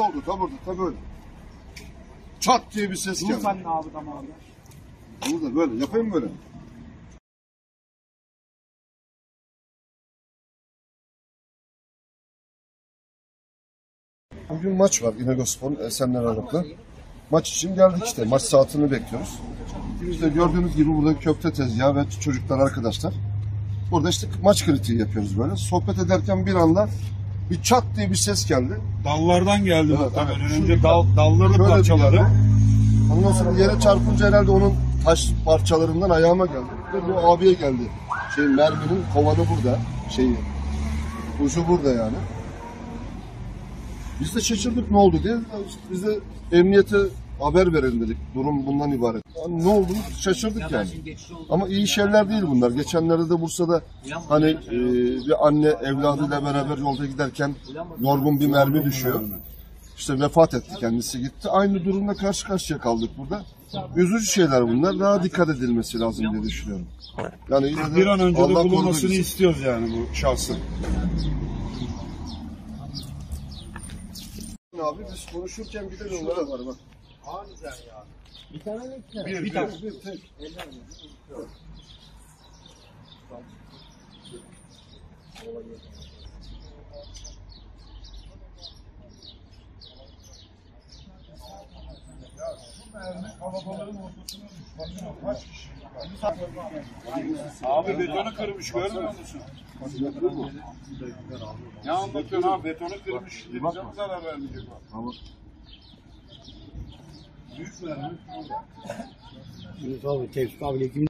oldu tam orada tam. Çat diye bir ses Dur geldi. sen ne abi damarda? Burada böyle yapayım böyle. Bugün maç var İnegölspor'un Esenler Aralık'la. Maç için geldik işte. Maç saatini bekliyoruz. De gördüğünüz gibi burada köfte tezgahı ve çocuklar arkadaşlar. Burada işte maç kritiği yapıyoruz böyle. Sohbet ederken bir anda bir çat diye bir ses geldi. Dallardan geldi Evet, muhtemelen. evet. Önce dal, dalları parçaladı. Ondan sonra yere çarpınca herhalde onun taş parçalarından ayağıma geldi. Ve bu abiye geldi. Şey merminin kovanı burada. Şeyi. Ucu burada yani. Biz de şaşırdık ne oldu diye. Biz de emniyete haber verelim dedik. Durum bundan ibaret. Yani ne oldu şaşırdık yani. Ama iyi şeyler değil bunlar. Geçenlerde de Bursa'da hani e, bir anne evladıyla beraber yolda giderken yorgun bir mermi düşüyor. İşte vefat etti kendisi gitti. Aynı durumla karşı karşıya kaldık burada. Üzücü şeyler bunlar. Daha dikkat edilmesi lazım diye düşünüyorum. Yani yine de Bir an önce de Allah korudu bulunmasını bizi. istiyoruz yani bu şahsın. Abi biz konuşurken bir de onlara var bak. Bir, bir. Bir, bir tek. Abi betonu kırmış görmüyor musun? Ne anlatıyorsun abi? Betonu kırmış. Bize mi zarar vermeyecek bak? Ama Abi tevfik abiyle kim